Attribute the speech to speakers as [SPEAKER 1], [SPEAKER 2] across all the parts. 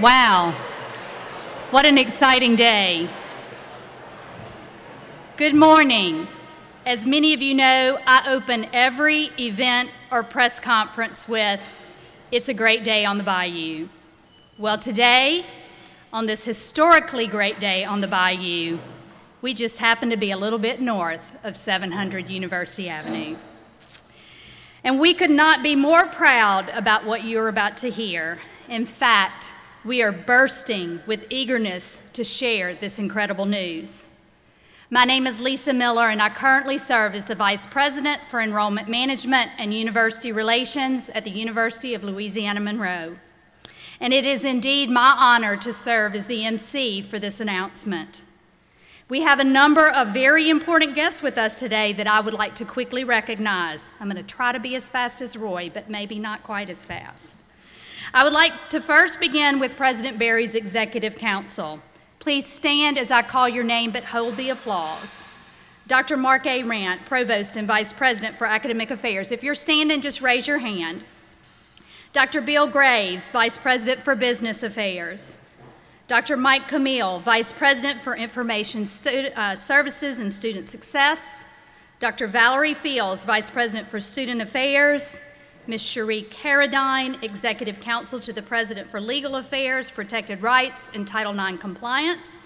[SPEAKER 1] Wow. What an exciting day. Good morning. As many of you know, I open every event or press conference with, It's a great day on the Bayou. Well, today, on this historically great day on the Bayou, we just happen to be a little bit north of 700 University Avenue. And we could not be more proud about what you're about to hear. In fact, we are bursting with eagerness to share this incredible news. My name is Lisa Miller, and I currently serve as the Vice President for Enrollment Management and University Relations at the University of Louisiana Monroe. And it is indeed my honor to serve as the MC for this announcement. We have a number of very important guests with us today that I would like to quickly recognize. I'm going to try to be as fast as Roy, but maybe not quite as fast. I would like to first begin with President Berry's Executive Council. Please stand as I call your name, but hold the applause. Dr. Mark A. Rant, Provost and Vice President for Academic Affairs. If you're standing, just raise your hand. Dr. Bill Graves, Vice President for Business Affairs. Dr. Mike Camille, Vice President for Information uh, Services and Student Success. Dr. Valerie Fields, Vice President for Student Affairs. Ms. Cherie Carradine, Executive Counsel to the President for Legal Affairs, Protected Rights, and Title IX Compliance,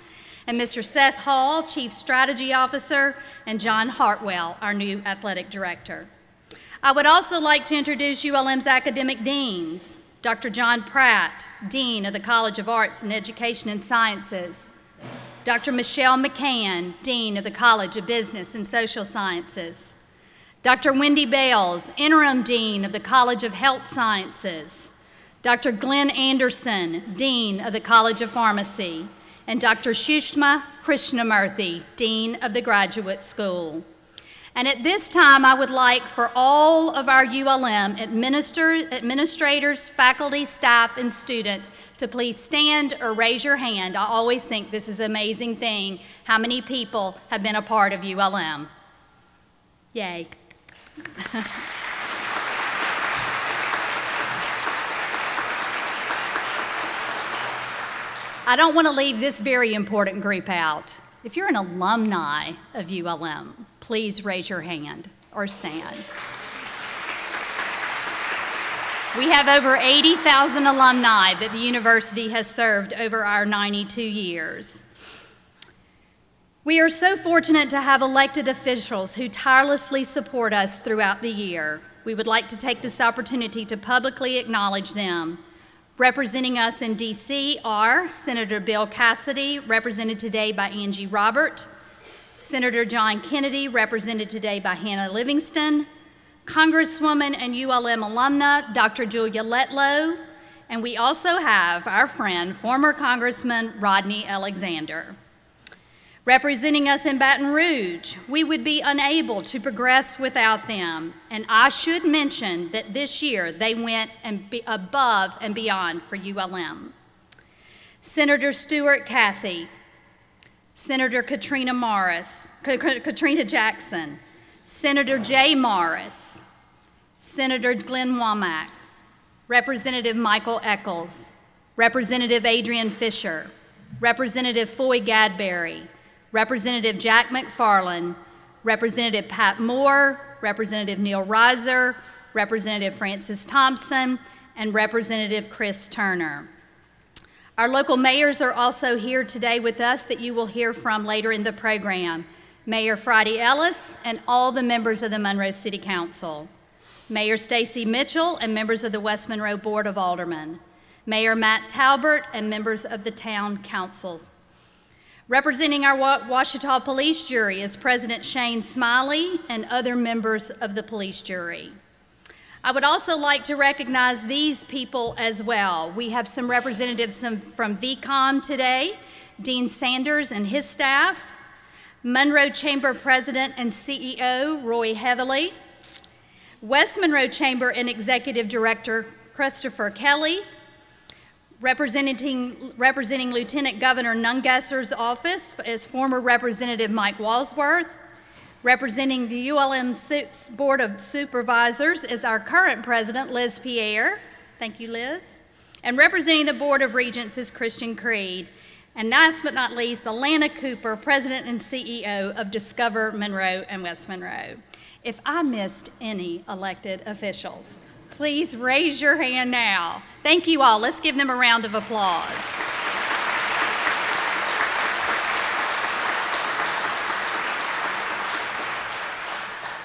[SPEAKER 1] and Mr. Seth Hall, Chief Strategy Officer, and John Hartwell, our new Athletic Director. I would also like to introduce ULM's academic deans, Dr. John Pratt, Dean of the College of Arts and Education and Sciences, Dr. Michelle McCann, Dean of the College of Business and Social Sciences, Dr. Wendy Bales, Interim Dean of the College of Health Sciences, Dr. Glenn Anderson, Dean of the College of Pharmacy, and Dr. Sushma Krishnamurthy, Dean of the Graduate School. And at this time, I would like for all of our ULM administrators, faculty, staff, and students to please stand or raise your hand. I always think this is an amazing thing, how many people have been a part of ULM. Yay. I don't want to leave this very important group out. If you're an alumni of ULM, please raise your hand or stand. We have over 80,000 alumni that the university has served over our 92 years. We are so fortunate to have elected officials who tirelessly support us throughout the year. We would like to take this opportunity to publicly acknowledge them. Representing us in D.C. are Senator Bill Cassidy, represented today by Angie Robert, Senator John Kennedy, represented today by Hannah Livingston, Congresswoman and ULM alumna Dr. Julia Letlow, and we also have our friend, former Congressman Rodney Alexander. Representing us in Baton Rouge, we would be unable to progress without them. And I should mention that this year they went and above and beyond for ULM. Senator Stewart Cathey, Senator Katrina Morris, Katrina Jackson, Senator Jay Morris, Senator Glenn Womack, Representative Michael Echols, Representative Adrian Fisher, Representative Foy Gadberry, Representative Jack McFarland, Representative Pat Moore, Representative Neil Riser, Representative Francis Thompson, and Representative Chris Turner. Our local mayors are also here today with us that you will hear from later in the program. Mayor Friday Ellis and all the members of the Monroe City Council. Mayor Staci Mitchell and members of the West Monroe Board of Aldermen. Mayor Matt Talbert and members of the Town Council. Representing our Ouachita Police Jury is President Shane Smiley and other members of the police jury. I would also like to recognize these people as well. We have some representatives from VCOM today, Dean Sanders and his staff, Monroe Chamber President and CEO Roy Heatherly, West Monroe Chamber and Executive Director Christopher Kelly, Representing, representing Lieutenant Governor Nungesser's office is former Representative Mike Walsworth. Representing the ULM Board of Supervisors is our current president, Liz Pierre. Thank you, Liz. And representing the Board of Regents is Christian Creed. And last but not least, Alana Cooper, President and CEO of Discover Monroe and West Monroe. If I missed any elected officials, please raise your hand now. Thank you all. Let's give them a round of applause.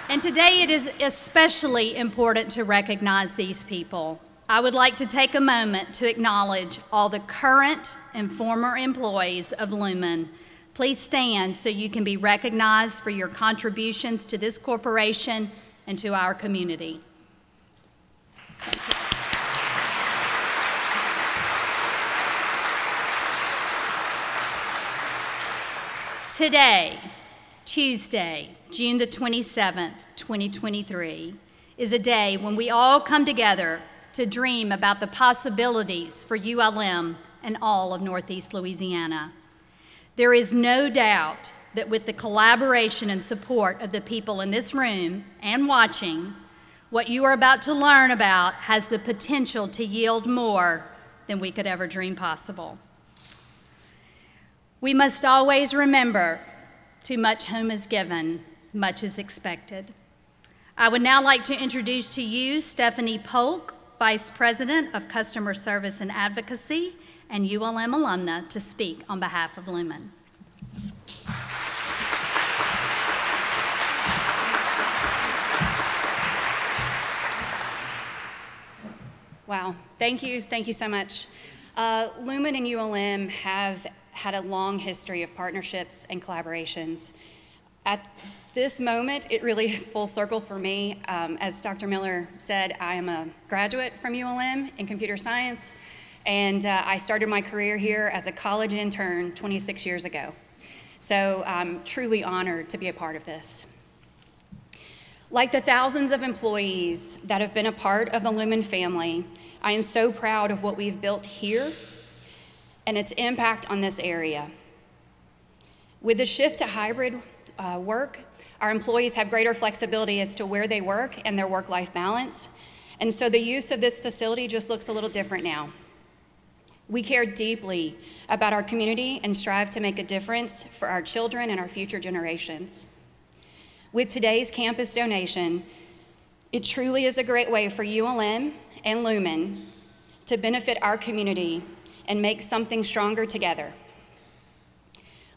[SPEAKER 1] And today it is especially important to recognize these people. I would like to take a moment to acknowledge all the current and former employees of Lumen. Please stand so you can be recognized for your contributions to this corporation and to our community. Today, Tuesday, June the 27th, 2023, is a day when we all come together to dream about the possibilities for ULM and all of Northeast Louisiana. There is no doubt that with the collaboration and support of the people in this room and watching, what you are about to learn about has the potential to yield more than we could ever dream possible. We must always remember too much whom is given, much is expected. I would now like to introduce to you Stephanie Polk, Vice President of Customer Service and Advocacy and ULM alumna, to speak on behalf of Lumen.
[SPEAKER 2] Wow, thank you, thank you so much. Uh, Lumen and ULM have had a long history of partnerships and collaborations. At this moment, it really is full circle for me. Um, as Dr. Miller said, I am a graduate from ULM in computer science, and uh, I started my career here as a college intern 26 years ago. So I'm truly honored to be a part of this. Like the thousands of employees that have been a part of the Lumen family, I am so proud of what we've built here and its impact on this area. With the shift to hybrid uh, work, our employees have greater flexibility as to where they work and their work life balance. And so the use of this facility just looks a little different now. We care deeply about our community and strive to make a difference for our children and our future generations. With today's campus donation, it truly is a great way for ULM and Lumen to benefit our community and make something stronger together.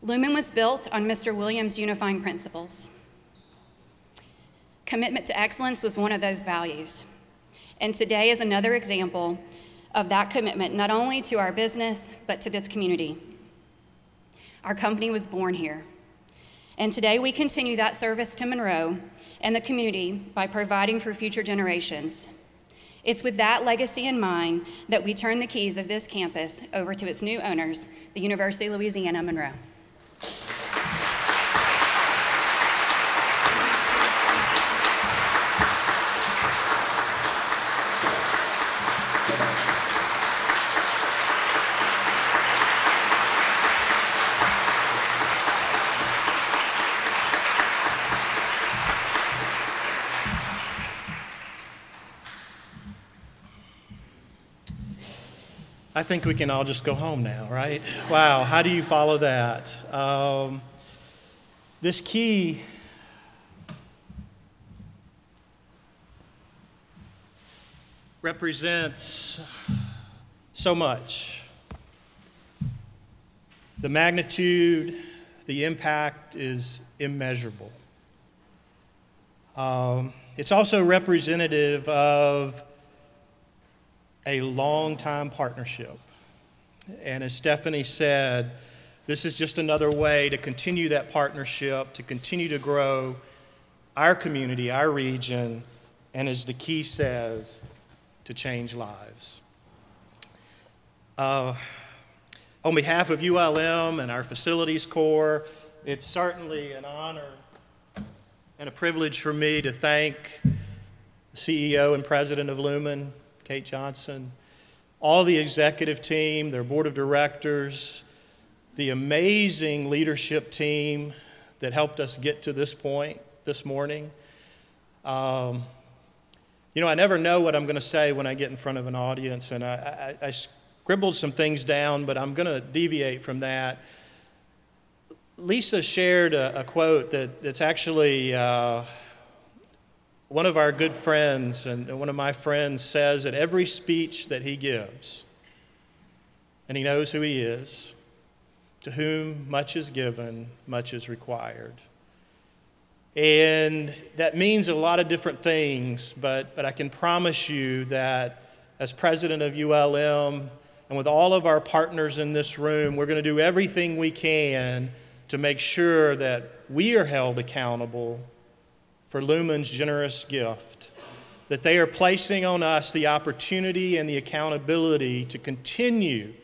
[SPEAKER 2] Lumen was built on Mr. Williams' unifying principles. Commitment to excellence was one of those values. And today is another example of that commitment, not only to our business, but to this community. Our company was born here. And today we continue that service to Monroe and the community by providing for future generations. It's with that legacy in mind that we turn the keys of this campus over to its new owners, the University of Louisiana Monroe.
[SPEAKER 3] I think we can all just go home now, right? Wow, how do you follow that? Um, this key represents so much. The magnitude, the impact is immeasurable. Um, it's also representative of a long time partnership. And as Stephanie said, this is just another way to continue that partnership, to continue to grow our community, our region, and as the key says, to change lives. Uh, on behalf of ULM and our facilities corps, it's certainly an honor and a privilege for me to thank the CEO and president of Lumen, Kate Johnson, all the executive team, their board of directors, the amazing leadership team that helped us get to this point this morning. Um, You know, I never know what I'm going to say when I get in front of an audience, and I, I, I scribbled some things down, but I'm going to deviate from that. Lisa shared a, a quote that, that's actually uh, one of our good friends, and one of my friends says at every speech that he gives, and he knows who he is, to whom much is given, much is required. And that means a lot of different things, but, but I can promise you that as president of ULM and with all of our partners in this room, we're going to do everything we can to make sure that we are held accountable for Lumen's generous gift, that they are placing on us the opportunity and the accountability to continue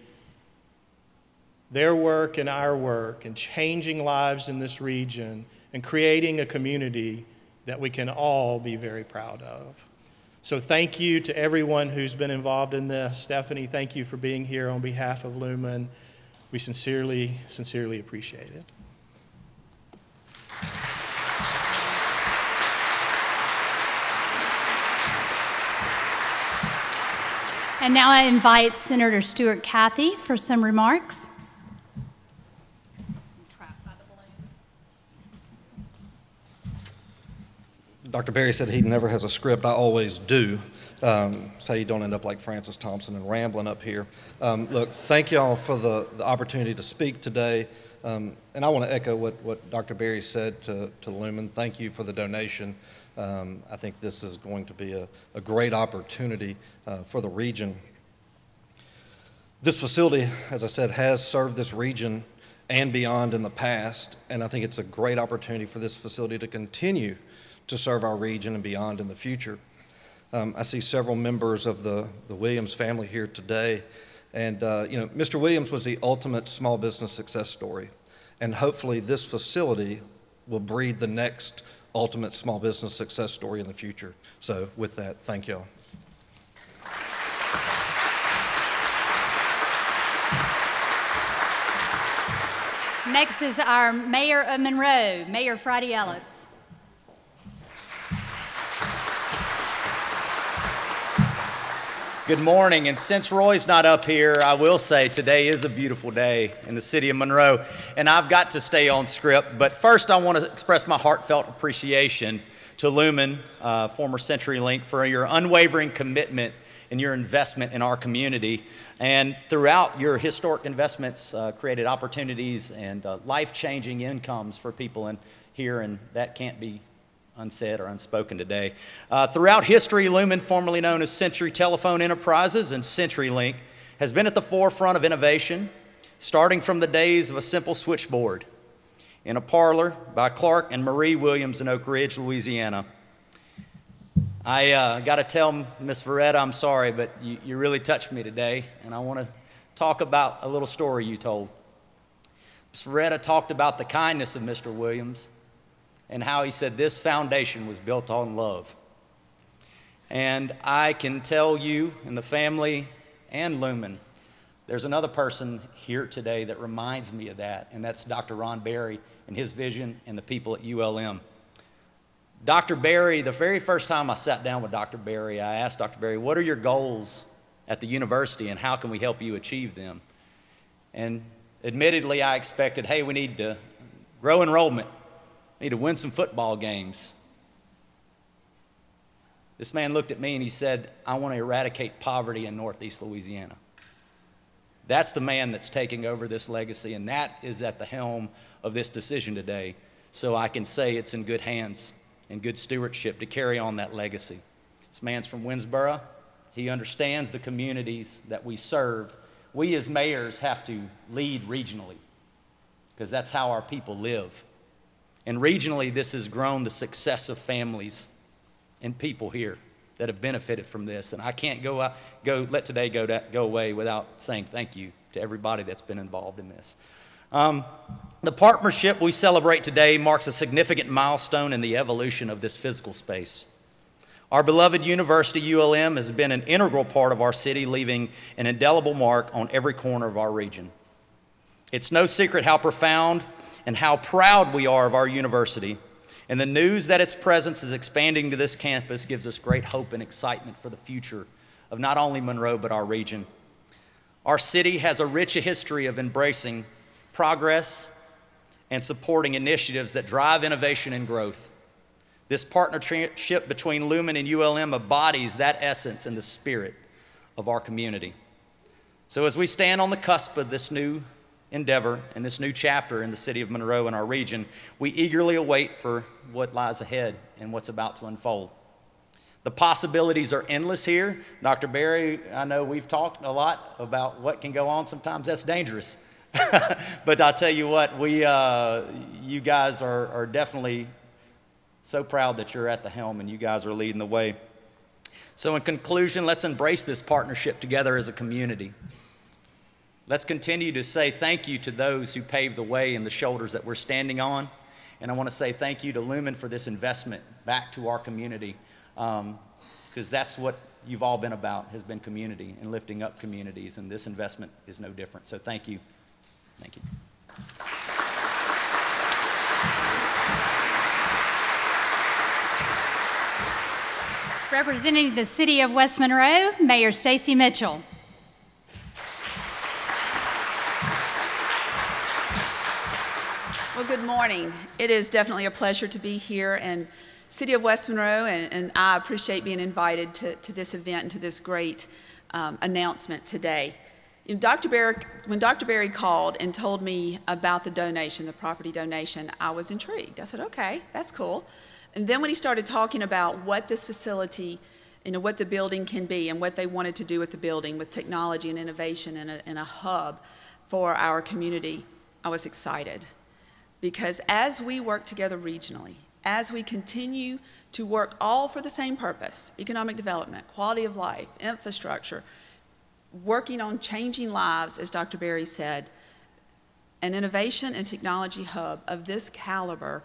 [SPEAKER 3] their work and our work and changing lives in this region and creating a community that we can all be very proud of. So, thank you to everyone who's been involved in this. Stephanie, thank you for being here on behalf of Lumen. We sincerely, sincerely appreciate it.
[SPEAKER 1] And now I invite Senator Stewart Cathey for some remarks.
[SPEAKER 4] Dr. Berry said he never has a script. I always do. Um, so you don't end up like Francis Thompson and rambling up here. Um, look, thank y'all for the, the opportunity to speak today. Um, and I want to echo what, what Dr. Berry said to, to Lumen. Thank you for the donation. Um, I think this is going to be a, a great opportunity uh, for the region. This facility, as I said, has served this region and beyond in the past, and I think it's a great opportunity for this facility to continue to serve our region and beyond in the future. Um, I see several members of the, the Williams family here today. And, uh, you know, Mr. Williams was the ultimate small business success story. And hopefully, this facility will breed the next ultimate small business success story in the future. So, with that, thank y'all.
[SPEAKER 1] Next is our Mayor of Monroe, Mayor Friday Ellis.
[SPEAKER 5] Good morning. And since Roy's not up here, I will say today is a beautiful day in the city of Monroe. And I've got to stay on script. But first, I want to express my heartfelt appreciation to Lumen, uh, former CenturyLink, for your unwavering commitment and your investment in our community. And throughout your historic investments, uh, created opportunities and uh, life changing incomes for people in here. And that can't be unsaid or unspoken today. Uh, throughout history, Lumen, formerly known as Century Telephone Enterprises and CenturyLink, has been at the forefront of innovation, starting from the days of a simple switchboard in a parlor by Clark and Marie Williams in Oak Ridge, Louisiana. I uh, got to tell Miss Veretta, I'm sorry, but you, you really touched me today, and I want to talk about a little story you told. Miss Veretta talked about the kindness of Mr. Williams and how he said this foundation was built on love. And I can tell you and the family and Lumen, there's another person here today that reminds me of that, and that's Dr. Ron Berry and his vision and the people at ULM. Dr. Berry, the very first time I sat down with Dr. Berry, I asked Dr. Berry, What are your goals at the university and how can we help you achieve them? And admittedly, I expected, Hey, we need to grow enrollment need to win some football games. This man looked at me and he said, I want to eradicate poverty in Northeast Louisiana. That's the man that's taking over this legacy, and that is at the helm of this decision today. So I can say it's in good hands and good stewardship to carry on that legacy. This man's from Winnsboro. He understands the communities that we serve. We as mayors have to lead regionally because that's how our people live. And regionally, this has grown the success of families and people here that have benefited from this. And I can't go, out, go let today go, to, go away without saying thank you to everybody that's been involved in this. Um, the partnership we celebrate today marks a significant milestone in the evolution of this physical space. Our beloved university, ULM, has been an integral part of our city, leaving an indelible mark on every corner of our region. It's no secret how profound and how proud we are of our university And the news that its presence is expanding to this campus gives us great hope and excitement for the future of not only Monroe, but our region. Our city has a rich history of embracing progress and supporting initiatives that drive innovation and growth. This partnership between Lumen and ULM embodies that essence and the spirit of our community. So, as we stand on the cusp of this new endeavor and this new chapter in the city of Monroe and our region, we eagerly await for what lies ahead and what's about to unfold. The possibilities are endless here. Dr. Berry, I know we've talked a lot about what can go on. Sometimes that's dangerous. but I'll tell you what, we, uh, you guys are, are definitely so proud that you're at the helm and you guys are leading the way. So, in conclusion, let's embrace this partnership together as a community. Let's continue to say thank you to those who paved the way and the shoulders that we're standing on. And I want to say thank you to Lumen for this investment back to our community, because um, that's what you've all been about, has been community and lifting up communities, and this investment is no different. So thank you. Thank you.
[SPEAKER 1] Representing the City of West Monroe, Mayor Staci Mitchell.
[SPEAKER 6] Good morning. It is definitely a pleasure to be here and City of West Monroe, and, and I appreciate being invited to, to this event and to this great um, announcement today. You know, Dr. Berry, when Dr. Berry called and told me about the donation, the property donation, I was intrigued. I said, okay, that's cool. And then when he started talking about what this facility, you know, what the building can be and what they wanted to do with the building with technology and innovation and a, and a hub for our community, I was excited. Because as we work together regionally, as we continue to work all for the same purpose economic development, quality of life, infrastructure, working on changing lives, as Dr. Berry said, an innovation and technology hub of this caliber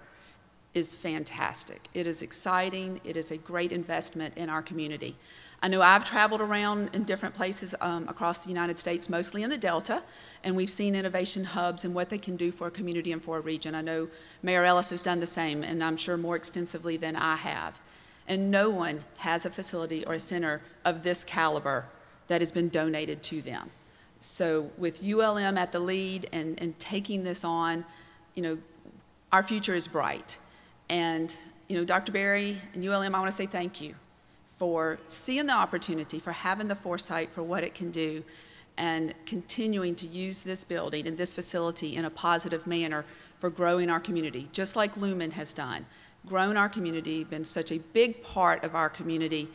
[SPEAKER 6] is fantastic. It is exciting. It is a great investment in our community. I know I've traveled around in different places um, across the United States, mostly in the Delta, and we've seen innovation hubs and what they can do for a community and for a region. I know Mayor Ellis has done the same, and I'm sure more extensively than I have. And no one has a facility or a center of this caliber that has been donated to them. So with ULM at the lead and, and taking this on, you know, our future is bright. And, you know, Dr. Berry and ULM, I want to say thank you for seeing the opportunity, for having the foresight for what it can do, and continuing to use this building and this facility in a positive manner for growing our community, just like Lumen has done. Grown our community, been such a big part of our community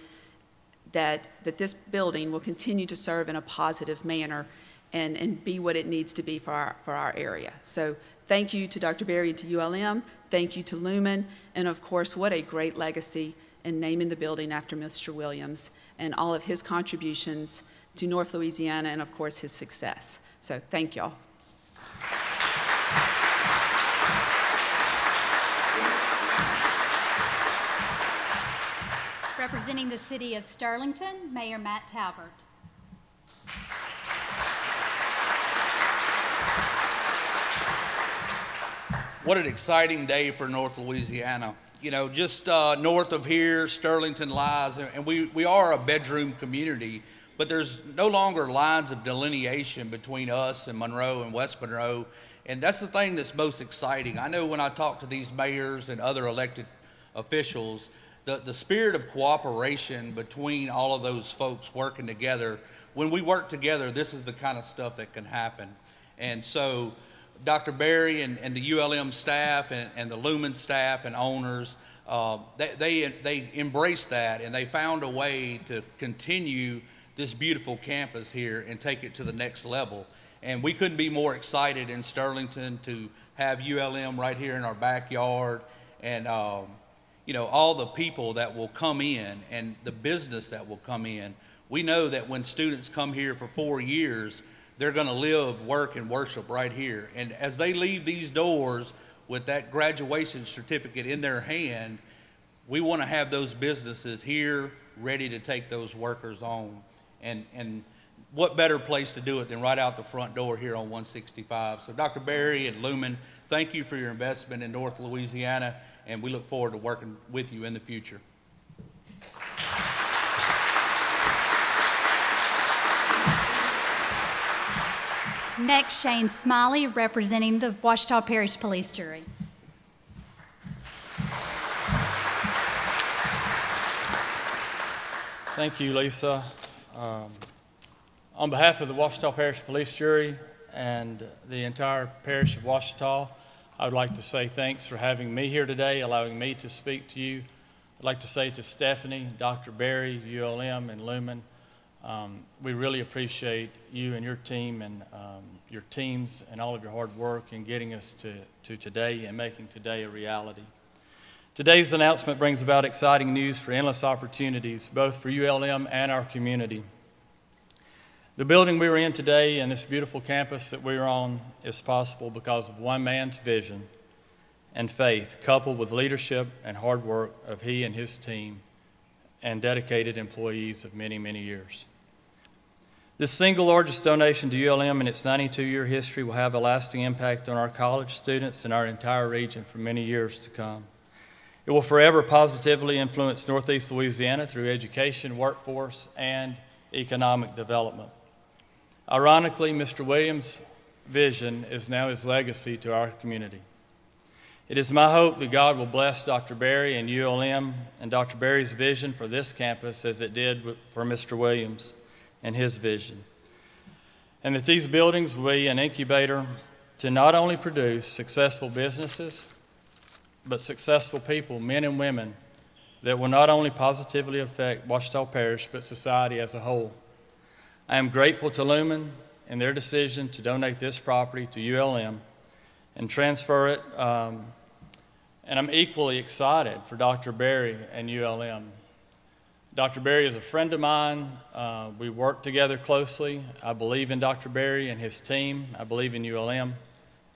[SPEAKER 6] that, that this building will continue to serve in a positive manner and, and be what it needs to be for our, for our area. So thank you to Dr. Berry and to ULM. Thank you to Lumen. And of course, what a great legacy in naming the building after Mr. Williams and all of his contributions to North Louisiana and of course his success. So thank y'all.
[SPEAKER 1] Representing the city of Sterlington, Mayor Matt Talbert.
[SPEAKER 7] What an exciting day for North Louisiana. You know, just uh, north of here, Sterlington lies, and we, we are a bedroom community, but there's no longer lines of delineation between us and Monroe and West Monroe. And that's the thing that's most exciting. I know when I talk to these mayors and other elected officials, the, the spirit of cooperation between all of those folks working together, when we work together, this is the kind of stuff that can happen. And so Dr. Berry and, and the ULM staff and, and the Lumen staff and owners, uh, they, they, they embraced that and they found a way to continue this beautiful campus here and take it to the next level. And we couldn't be more excited in Sterlington to have ULM right here in our backyard and um, you know, all the people that will come in and the business that will come in. We know that when students come here for four years, they're going to live, work, and worship right here. And as they leave these doors with that graduation certificate in their hand, we want to have those businesses here ready to take those workers on. And, and what better place to do it than right out the front door here on 165? So, Dr. Berry and Lumen, thank you for your investment in North Louisiana and we look forward to working with you in the future.
[SPEAKER 1] Next, Shane Smiley, representing the Ouachita Parish Police Jury.
[SPEAKER 8] Thank you, Lisa. Um, on behalf of the Ouachita Parish Police Jury and the entire parish of Ouachita, I would like to say thanks for having me here today, allowing me to speak to you. I'd like to say to Stephanie, Dr. Berry, ULM, and Lumen, um, we really appreciate you and your team and um, your teams and all of your hard work in getting us to, to today and making today a reality. Today's announcement brings about exciting news for endless opportunities, both for ULM and our community. The building we are in today and this beautiful campus that we're on is possible because of one man's vision and faith, coupled with leadership and hard work of he and his team and dedicated employees of many, many years. This single largest donation to ULM in its 92 year history will have a lasting impact on our college students and our entire region for many years to come. It will forever positively influence Northeast Louisiana through education, workforce, and economic development. Ironically, Mr. Williams' vision is now his legacy to our community. It is my hope that God will bless Dr. Berry and ULM and Dr. Berry's vision for this campus as it did for Mr. Williams and his vision. And that these buildings will be an incubator to not only produce successful businesses, but successful people, men and women, that will not only positively affect Ouachita Parish, but society as a whole. I am grateful to Lumen and their decision to donate this property to ULM and transfer it. Um, and I'm equally excited for Dr. Berry and ULM Dr. Berry is a friend of mine. Uh, we work together closely. I believe in Dr. Berry and his team. I believe in ULM,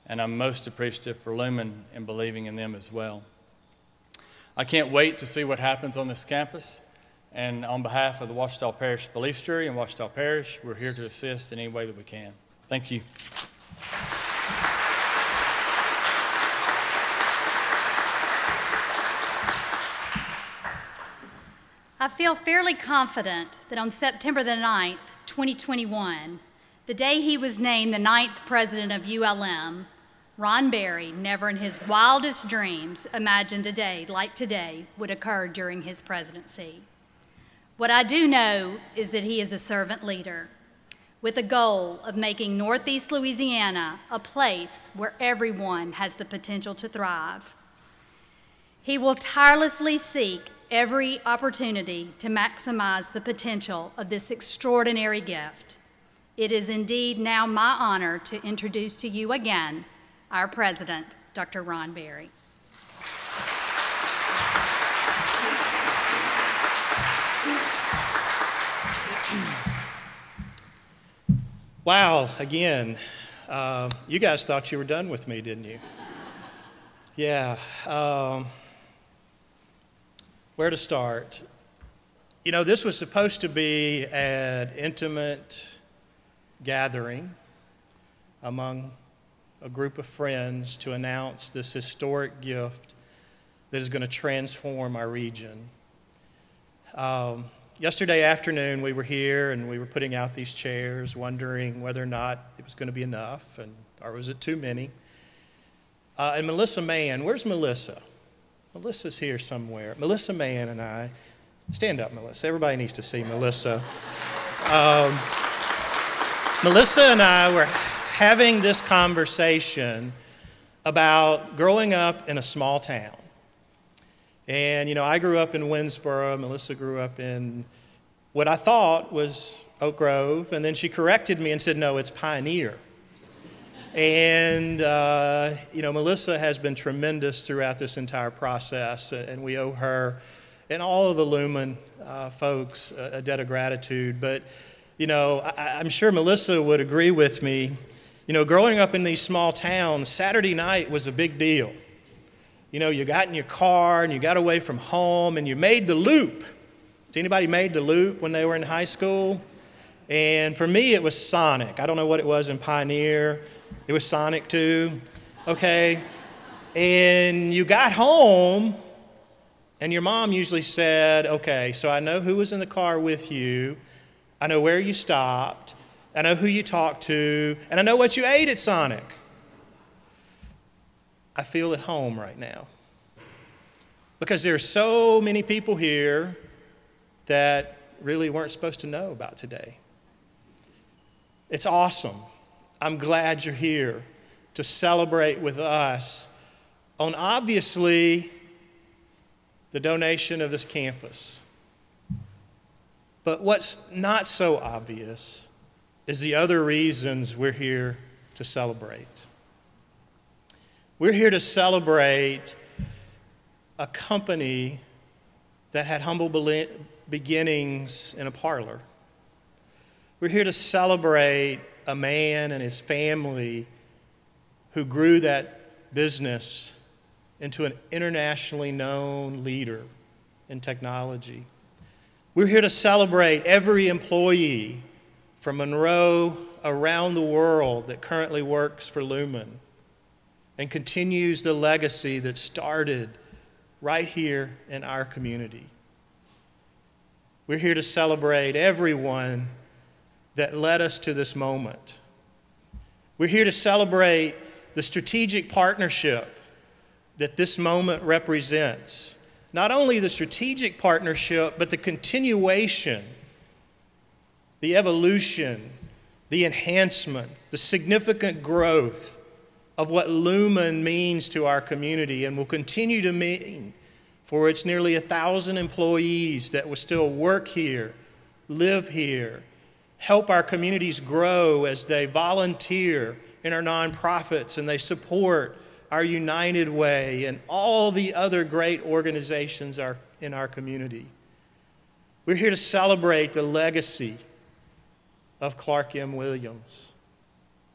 [SPEAKER 8] and I'm most appreciative for Lumen and believing in them as well. I can't wait to see what happens on this campus. And on behalf of the Ouachita Parish Police Jury and Ouachita Parish, we're here to assist in any way that we can. Thank you.
[SPEAKER 1] I feel fairly confident that on September the 9th, 2021, the day he was named the ninth president of ULM, Ron Berry never in his wildest dreams imagined a day like today would occur during his presidency. What I do know is that he is a servant leader with a goal of making Northeast Louisiana a place where everyone has the potential to thrive. He will tirelessly seek every opportunity to maximize the potential of this extraordinary gift. It is indeed now my honor to introduce to you again our president, Dr. Ron Berry.
[SPEAKER 3] Wow, again, uh, you guys thought you were done with me, didn't you? Yeah. Um, where to start. You know, this was supposed to be an intimate gathering among a group of friends to announce this historic gift that is going to transform our region. Um, yesterday afternoon, we were here and we were putting out these chairs, wondering whether or not it was going to be enough, and or was it too many. Uh, and Melissa Mann, where's Melissa? Melissa's here somewhere. Melissa Mann and I, stand up, Melissa. Everybody needs to see Melissa. Um, Melissa and I were having this conversation about growing up in a small town. And, you know, I grew up in Winnsboro. Melissa grew up in what I thought was Oak Grove. And then she corrected me and said, no, it's Pioneer. And, uh, you know, Melissa has been tremendous throughout this entire process, and we owe her and all of the Lumen uh, folks a, debt of gratitude. But, you know, I, I'm sure Melissa would agree with me. You know, growing up in these small towns, Saturday night was a big deal. You know, you got in your car and you got away from home and you made the loop. Has anybody made the loop when they were in high school? And for me, it was Sonic. I don't know what it was in Pioneer. It was Sonic too. Okay? And you got home, and your mom usually said, Okay, so I know who was in the car with you, I know where you stopped, I know who you talked to, and I know what you ate at Sonic. I feel at home right now. Because there are so many people here that really weren't supposed to know about today. It's awesome. I'm glad you're here to celebrate with us on obviously the donation of this campus. But what's not so obvious is the other reasons we're here to celebrate. We're here to celebrate a company that had humble beginnings in a parlor. We're here to celebrate a man and his family who grew that business into an internationally known leader in technology. We're here to celebrate every employee from Monroe around the world that currently works for Lumen and continues the legacy that started right here in our community. We're here to celebrate everyone that led us to this moment. We're here to celebrate the strategic partnership that this moment represents. Not only the strategic partnership, but the continuation, the evolution, the enhancement, the significant growth of what Lumen means to our community and will continue to mean for its nearly a thousand employees that will still work here, live here, help our communities grow as they volunteer in our nonprofits and they support our United Way and all the other great organizations are in our community. We're here to celebrate the legacy of Clark M. Williams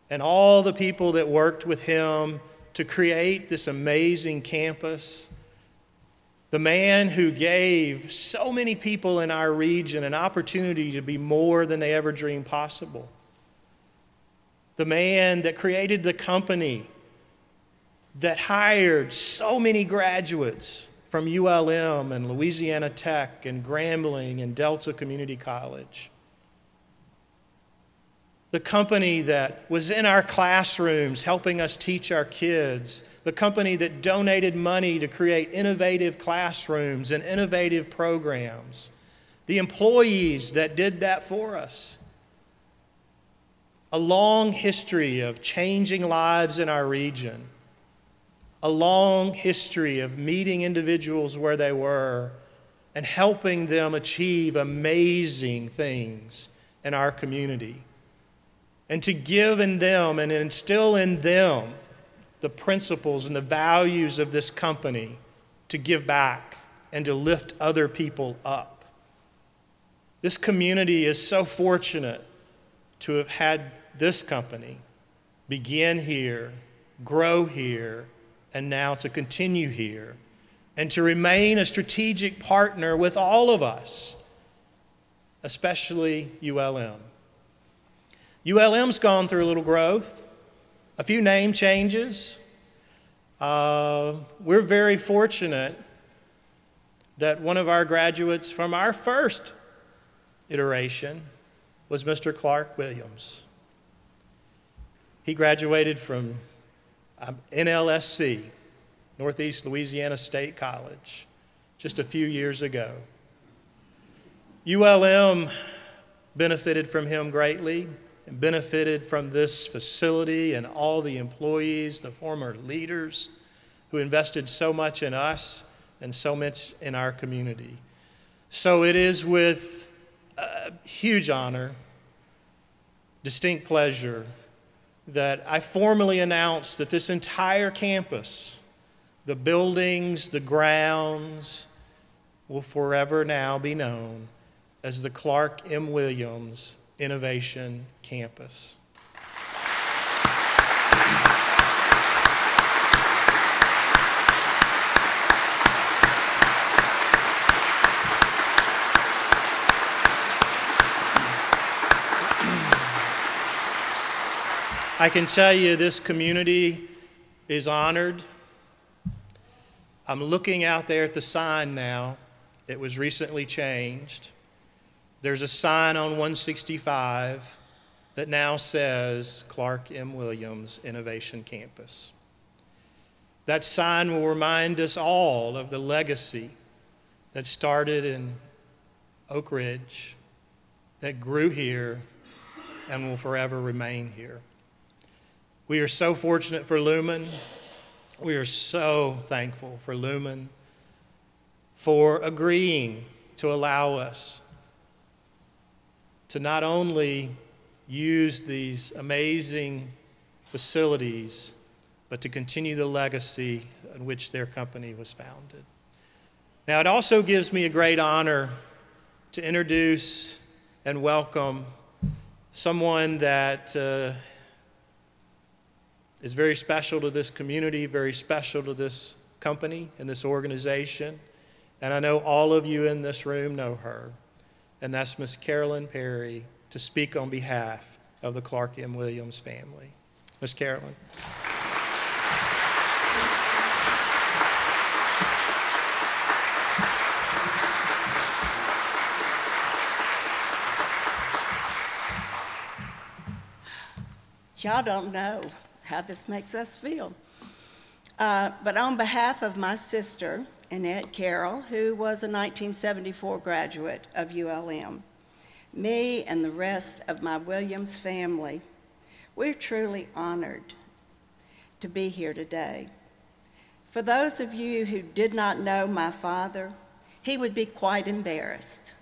[SPEAKER 3] and all the people that worked with him to create this amazing campus. The man who gave so many people in our region an opportunity to be more than they ever dreamed possible. The man that created the company that hired so many graduates from ULM and Louisiana Tech and Grambling and Delta Community College the company that was in our classrooms helping us teach our kids, the company that donated money to create innovative classrooms and innovative programs, the employees that did that for us. A long history of changing lives in our region, a long history of meeting individuals where they were and helping them achieve amazing things in our community and to give in them and instill in them the principles and the values of this company to give back and to lift other people up. This community is so fortunate to have had this company begin here, grow here, and now to continue here, and to remain a strategic partner with all of us, especially ULM. ULM's gone through a little growth, a few name changes. Uh, we're very fortunate that one of our graduates from our first iteration was Mr. Clark Williams. He graduated from um, NLSC, Northeast Louisiana State College, just a few years ago. ULM benefited from him greatly and benefited from this facility and all the employees, the former leaders who invested so much in us and so much in our community. So it is with uh, huge honor, distinct pleasure, that I formally announce that this entire campus, the buildings, the grounds, will forever now be known as the Clark M. Williams Innovation Campus. I can tell you this community is honored I'm looking out there at the sign now. It was recently changed. There's a sign on 165 that now says Clark M. Williams Innovation Campus. That sign will remind us all of the legacy that started in Oak Ridge, that grew here, and will forever remain here. We are so fortunate for Lumen. We are so thankful for Lumen for agreeing to allow us to not only use these amazing facilities, but to continue the legacy in which their company was founded. Now, it also gives me a great honor to introduce and welcome someone that uh, is very special to this community, very special to this company and this organization. And I know all of you in this room know her. And that's Miss Carolyn Perry to speak on behalf of the Clark M. Williams family. Miss Carolyn.
[SPEAKER 9] Y'all don't know how this makes us feel. Uh, but on behalf of my sister, Annette Carroll, who was a 1974 graduate of ULM, me and the rest of my Williams family, we're truly honored to be here today. For those of you who did not know my father, he would be quite embarrassed,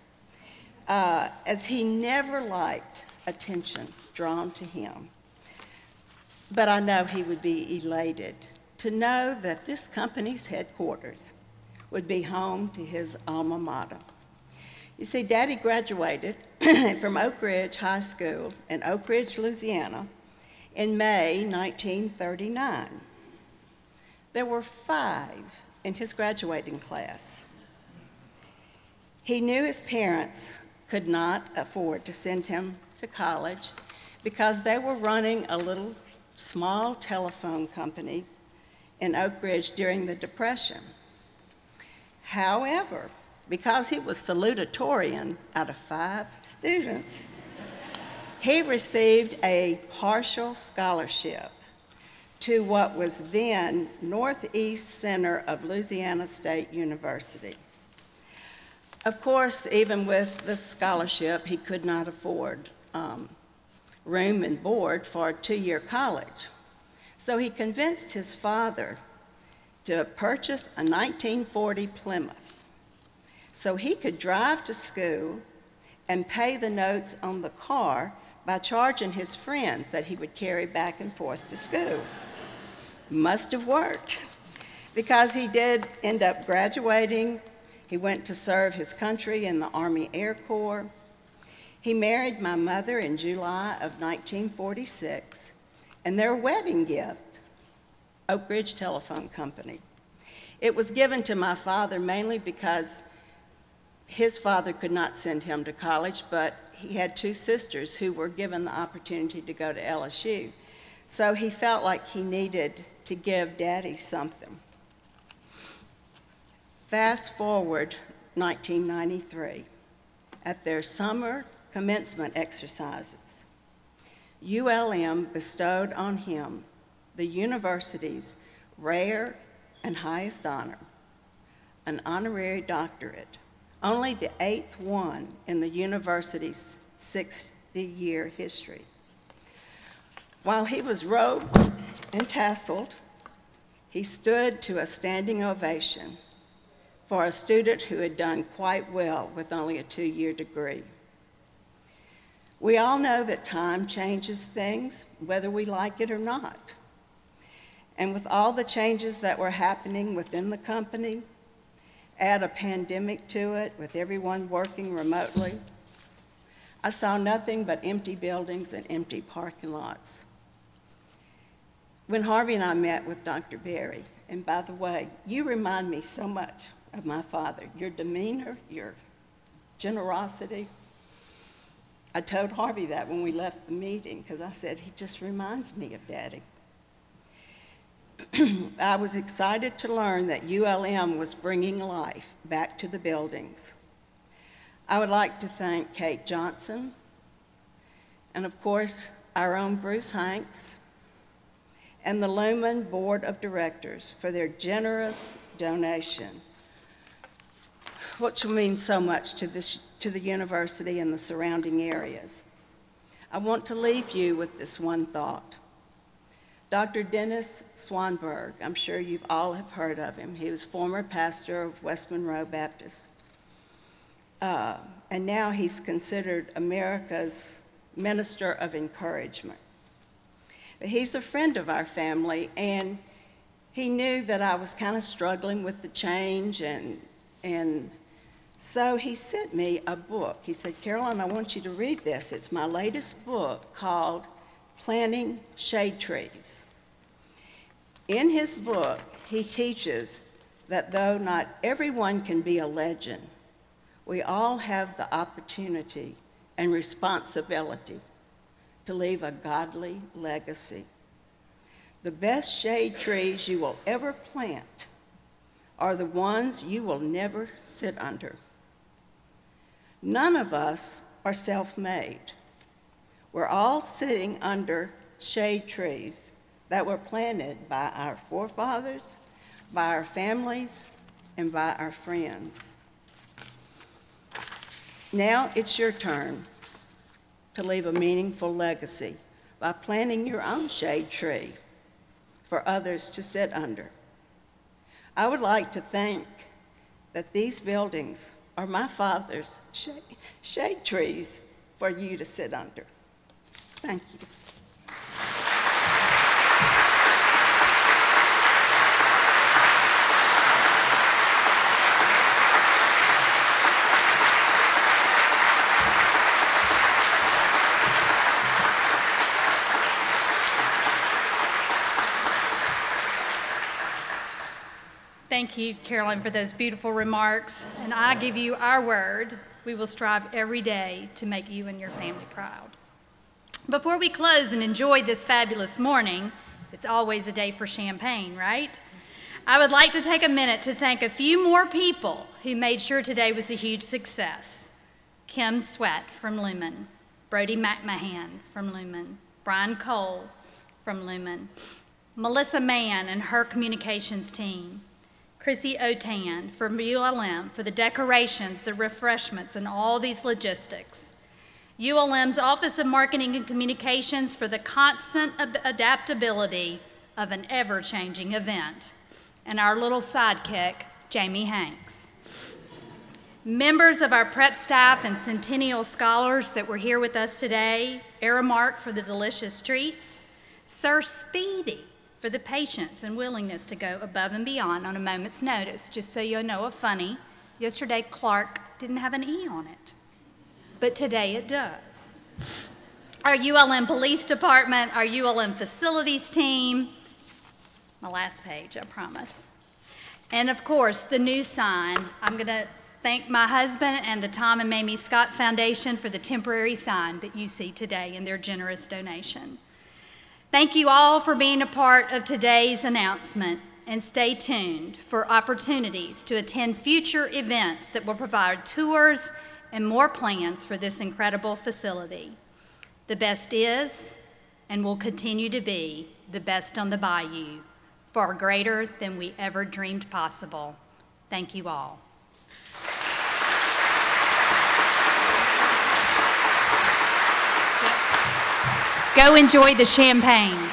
[SPEAKER 9] uh, as he never liked attention drawn to him. But I know he would be elated to know that this company's headquarters would be home to his alma mater. You see, Daddy graduated from Oak Ridge High School in Oak Ridge, Louisiana in May 1939. There were five in his graduating class. He knew his parents could not afford to send him to college because they were running a little small telephone company in Oak Ridge during the Depression. However, because he was salutatorian out of five students, he received a partial scholarship to what was then Northeast Center of Louisiana State University. Of course, even with the scholarship, he could not afford um, room and board for a two-year college. So he convinced his father to purchase a 1940 Plymouth so he could drive to school and pay the notes on the car by charging his friends that he would carry back and forth to school. Must have worked because he did end up graduating. He went to serve his country in the Army Air Corps. He married my mother in July of 1946, and their wedding gift, Oak Ridge Telephone Company. It was given to my father mainly because his father could not send him to college, but he had two sisters who were given the opportunity to go to LSU. So he felt like he needed to give daddy something. Fast forward 1993, at their summer commencement exercises, ULM bestowed on him the university's rare and highest honor, an honorary doctorate, only the eighth one in the university's 60-year history. While he was robed and tasseled, he stood to a standing ovation for a student who had done quite well with only a two-year degree. We all know that time changes things, whether we like it or not. And with all the changes that were happening within the company, add a pandemic to it with everyone working remotely, I saw nothing but empty buildings and empty parking lots. When Harvey and I met with Dr. Berry, and by the way, you remind me so much of my father, your demeanor, your generosity, I told Harvey that when we left the meeting because I said, he just reminds me of Daddy. I was excited to learn that ULM was bringing life back to the buildings. I would like to thank Kate Johnson, and of course, our own Bruce Hanks, and the Lumen Board of Directors for their generous donation, which will mean so much to, this, to the university and the surrounding areas. I want to leave you with this one thought. Dr. Dennis Swanberg, I'm sure you've all have heard of him. He was former pastor of West Monroe Baptist. Uh, and now he's considered America's minister of encouragement. But he's a friend of our family, and he knew that I was kind of struggling with the change, and, and so he sent me a book. He said, Caroline, I want you to read this. It's my latest book called Planting Shade Trees. In his book, he teaches that though not everyone can be a legend, we all have the opportunity and responsibility to leave a godly legacy. The best shade trees you will ever plant are the ones you will never sit under. None of us are self-made. We're all sitting under shade trees that were planted by our forefathers, by our families, and by our friends. Now it's your turn to leave a meaningful legacy by planting your own shade tree for others to sit under. I would like to think that these buildings are my father's shade, shade trees for you to sit under. Thank you.
[SPEAKER 1] Thank you, Carolyn, for those beautiful remarks. And I give you our word. We will strive every day to make you and your family proud. Before we close and enjoy this fabulous morning, it's always a day for champagne, right? I would like to take a minute to thank a few more people who made sure today was a huge success. Kim Sweat from Lumen, Brody McMahon from Lumen, Brian Cole from Lumen, Melissa Mann and her communications team, Chrissy Otan for ULM for the decorations, the refreshments, and all these logistics. ULM's Office of Marketing and Communications for the constant adaptability of an ever-changing event. And our little sidekick, Jamie Hanks. Members of our prep staff and Centennial scholars that were here with us today, Aramark for the delicious treats, Sir Speedy for the patience and willingness to go above and beyond on a moment's notice. Just so you know a funny, yesterday Clark didn't have an E on it, but today it does. Our ULM Police Department, our ULM Facilities Team, my last page, I promise. And of course, the new sign. I'm going to thank my husband and the Tom and Mamie Scott Foundation for the temporary sign that you see today in their generous donation. Thank you all for being a part of today's announcement and stay tuned for opportunities to attend future events that will provide tours and more plans for this incredible facility. The best is and will continue to be the best on the Bayou, far greater than we ever dreamed possible. Thank you all. Go enjoy the champagne.